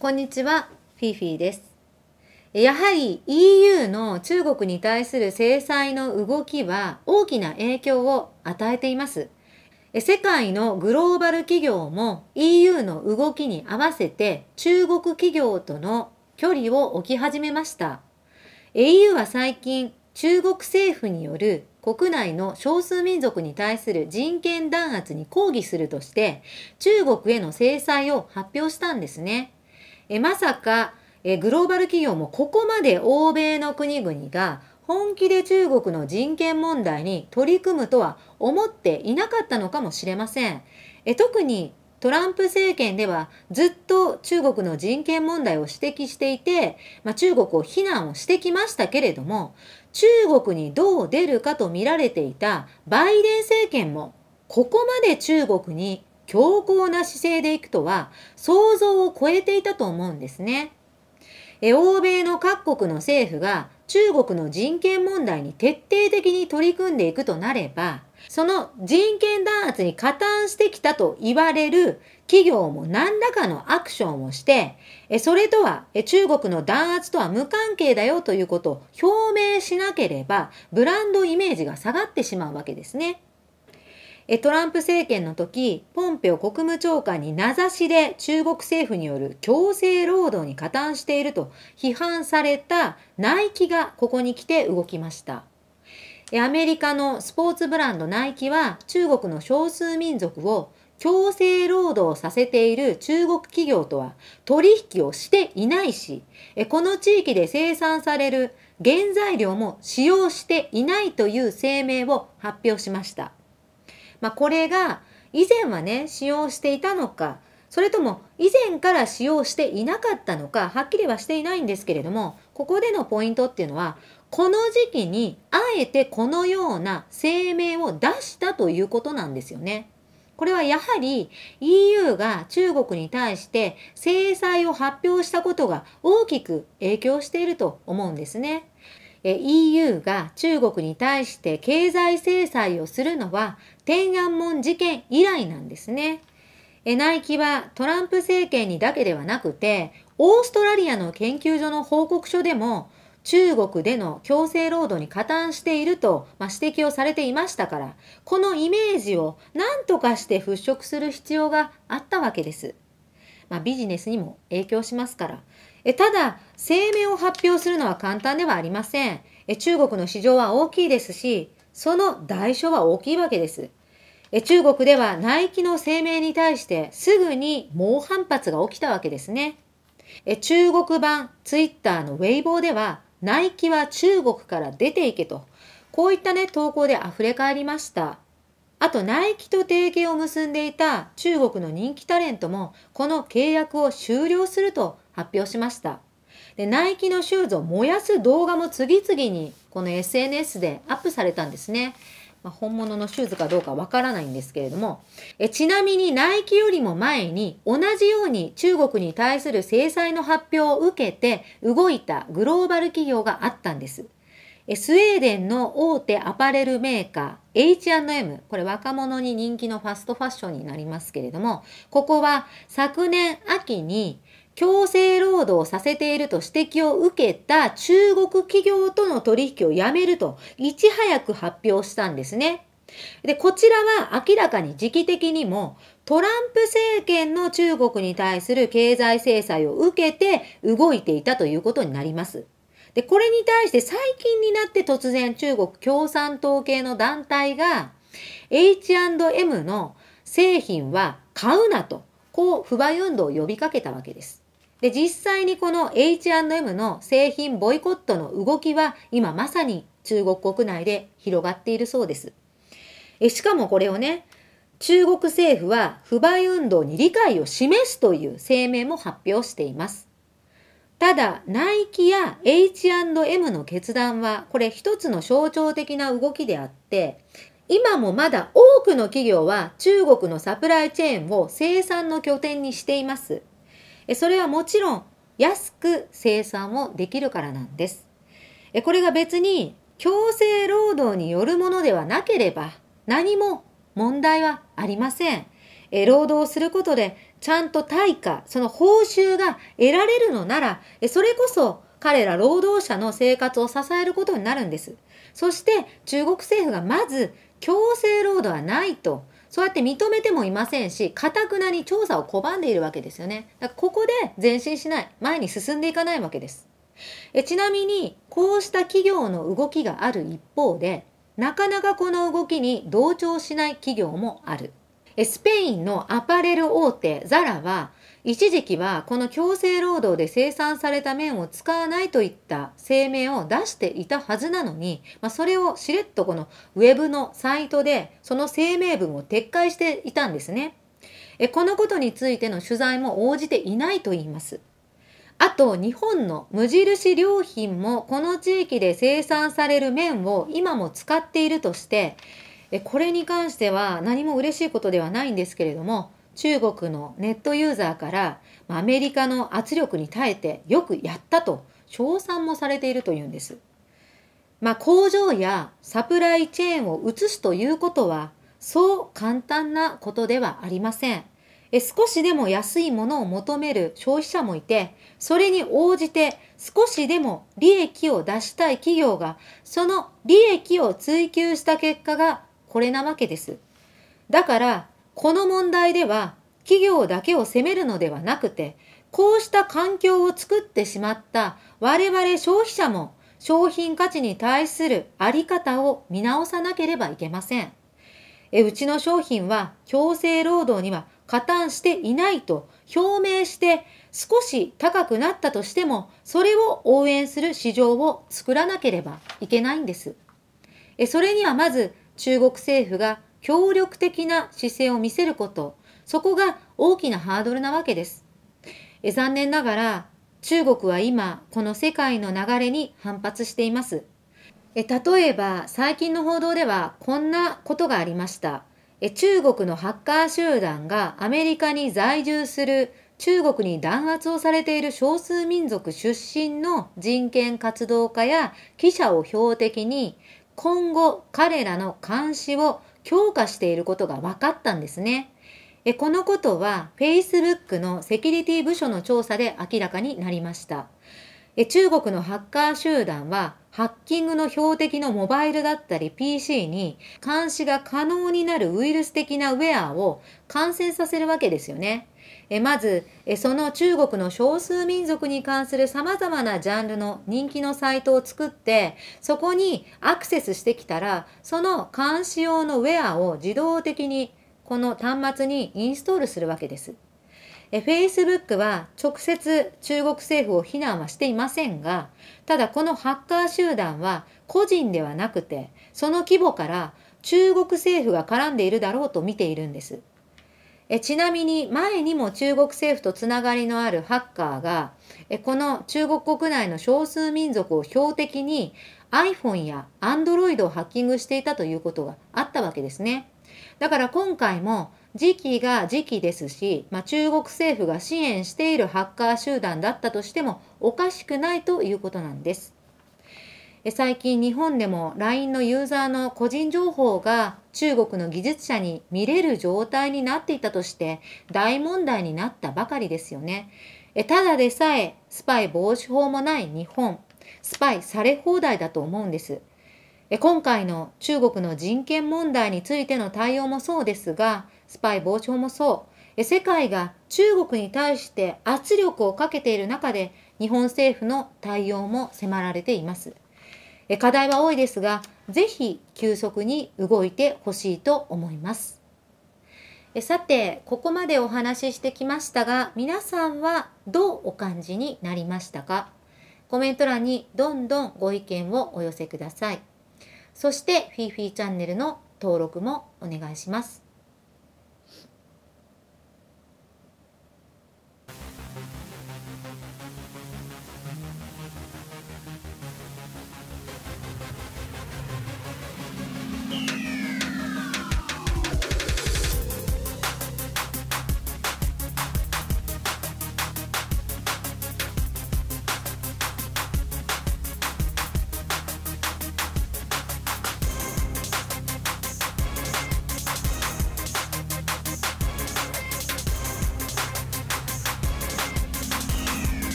こんにちは、フィフィです。やはり EU の中国に対する制裁の動きは大きな影響を与えています。世界のグローバル企業も EU の動きに合わせて中国企業との距離を置き始めました。EU は最近中国政府による国内の少数民族に対する人権弾圧に抗議するとして中国への制裁を発表したんですね。えまさかえグローバル企業もここまで欧米の国々が本気で中国の人権問題に取り組むとは思っていなかったのかもしれません。え特にトランプ政権ではずっと中国の人権問題を指摘していて、まあ、中国を非難をしてきましたけれども中国にどう出るかと見られていたバイデン政権もここまで中国に強硬な姿勢でいくとは想像を超えていたと思うんですね。え欧米の各国の政府が中国の人権問題に徹底的に取り組んでいくとなれば、その人権弾圧に加担してきたと言われる企業も何らかのアクションをして、それとは中国の弾圧とは無関係だよということを表明しなければ、ブランドイメージが下がってしまうわけですね。トランプ政権の時、ポンペオ国務長官に名指しで中国政府による強制労働に加担していると批判されたナイキがここに来て動きました。アメリカのスポーツブランドナイキは中国の少数民族を強制労働させている中国企業とは取引をしていないし、この地域で生産される原材料も使用していないという声明を発表しました。まあ、これが以前はね使用していたのかそれとも以前から使用していなかったのかはっきりはしていないんですけれどもここでのポイントっていうのはこの時期にあえてこのような声明を出したということなんですよね。これはやはり EU が中国に対して制裁を発表したことが大きく影響していると思うんですね。EU が中国に対して経済制裁をするのは天安門事件以来なんですね。ナイキはトランプ政権にだけではなくてオーストラリアの研究所の報告書でも中国での強制労働に加担していると、ま、指摘をされていましたからこのイメージを何とかして払拭する必要があったわけです。まあ、ビジネスにも影響しますからただ、声明を発表するのは簡単ではありません。中国の市場は大きいですし、その代償は大きいわけです。中国ではナイキの声明に対してすぐに猛反発が起きたわけですね。中国版ツイッターのウェイボーでは、ナイキは中国から出ていけと、こういったね、投稿で溢れ返りました。あと、ナイキと提携を結んでいた中国の人気タレントも、この契約を終了すると発表しました。で、ナイキのシューズを燃やす動画も次々にこの SNS でアップされたんですね。まあ、本物のシューズかどうかわからないんですけれどもえちなみにナイキよりも前に同じように中国に対する制裁の発表を受けて動いたグローバル企業があったんです。スウェーデンの大手アパレルメーカー H&M これ若者に人気のファストファッションになりますけれどもここは昨年秋に強制労働させていると指摘を受けた中国企業との取引をやめるといち早く発表したんですね。で、こちらは明らかに時期的にもトランプ政権の中国に対する経済制裁を受けて動いていたということになります。で、これに対して最近になって突然中国共産党系の団体が H&M の製品は買うなと、こう不買運動を呼びかけたわけです。で、実際にこの H&M の製品ボイコットの動きは今まさに中国国内で広がっているそうです。えしかもこれをね、中国政府は不買運動に理解を示すという声明も発表しています。ただ、ナイキや H&M の決断は、これ一つの象徴的な動きであって、今もまだ多くの企業は中国のサプライチェーンを生産の拠点にしています。それはもちろん安く生産をできるからなんです。これが別に強制労働によるものではなければ何も問題はありません。労働することでちゃんと対価、その報酬が得られるのなら、それこそ彼ら労働者の生活を支えることになるんです。そして中国政府がまず強制労働はないと、そうやって認めてもいませんし、かたくなに調査を拒んでいるわけですよね。だからここで前進しない、前に進んでいかないわけです。えちなみに、こうした企業の動きがある一方で、なかなかこの動きに同調しない企業もある。スペインのアパレル大手ザラは一時期はこの強制労働で生産された麺を使わないといった声明を出していたはずなのに、まあ、それをしれっとこのウェブのサイトでその声明文を撤回していたんですね。えこのことについての取材も応じていないと言います。あと日本の無印良品もこの地域で生産される麺を今も使っているとしてこれに関しては何も嬉しいことではないんですけれども中国のネットユーザーからアメリカの圧力に耐えてよくやったと称賛もされているというんです。まあ、工場やサプライチェーンを移すということはそう簡単なことではありません。え少しでも安いものを求める消費者もいて、それに応じて少しでも利益を出したい企業が、その利益を追求した結果がこれなわけです。だから、この問題では企業だけを責めるのではなくて、こうした環境を作ってしまった我々消費者も商品価値に対するあり方を見直さなければいけません。えうちの商品は強制労働には加担していないと表明して少し高くなったとしてもそれを応援する市場を作らなければいけないんです。えそれにはまず中国政府が協力的な姿勢を見せること、そこが大きなハードルなわけです。え残念ながら中国は今この世界の流れに反発しています。え例えば最近の報道ではこんなことがありました。え中国のハッカー集団がアメリカに在住する中国に弾圧をされている少数民族出身の人権活動家や記者を標的に今後彼らの監視を強化していることが分かったんですね。えこのことは Facebook のセキュリティ部署の調査で明らかになりました。え中国のハッカー集団はハッキングの標的のモバイルだったり PC に監視が可能になるウイルス的なウェアを感染させるわけですよね。えまずえその中国の少数民族に関するさまざまなジャンルの人気のサイトを作ってそこにアクセスしてきたらその監視用のウェアを自動的にこの端末にインストールするわけです。え Facebook は直接中国政府を非難はしていませんがただこのハッカー集団は個人ではなくてその規模から中国政府が絡んでいるだろうと見ているんです。えちなみに前にも中国政府とつながりのあるハッカーがえこの中国国内の少数民族を標的に iPhone や Android をハッキングしていたということがあったわけですね。だから今回も時期が時期ですし、まあ、中国政府が支援しているハッカー集団だったとしてもおかしくないということなんです。最近日本でも LINE のユーザーの個人情報が中国の技術者に見れる状態になっていたとして大問題になったばかりですよね。ただでさえスパイ防止法もない日本、スパイされ放題だと思うんです。今回の中国の人権問題についての対応もそうですが、スパイ防止法もそう、世界が中国に対して圧力をかけている中で日本政府の対応も迫られています。課題は多いですが、ぜひ急速に動いてほしいと思います。さて、ここまでお話ししてきましたが、皆さんはどうお感じになりましたか？コメント欄にどんどんご意見をお寄せください。そして、フィーフィーチャンネルの登録もお願いします。